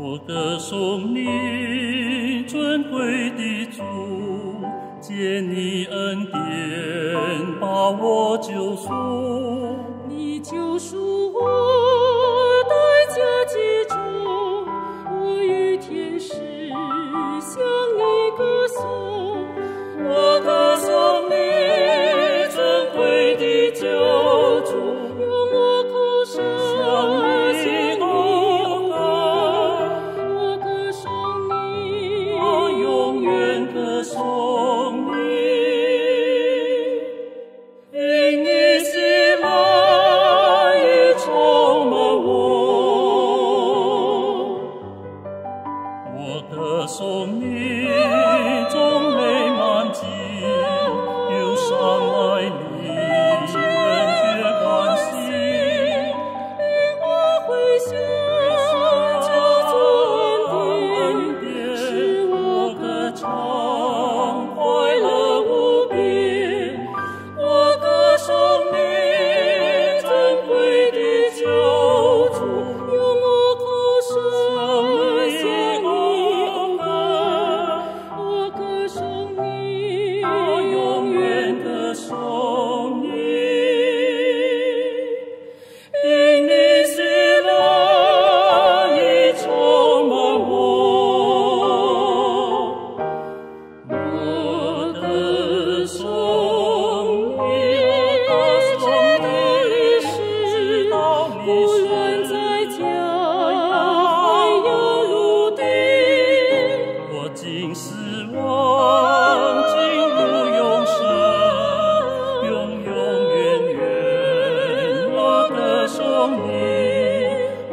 我歌颂你尊贵的主，借你恩典把我救赎，你救赎。me,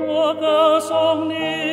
我歌颂你。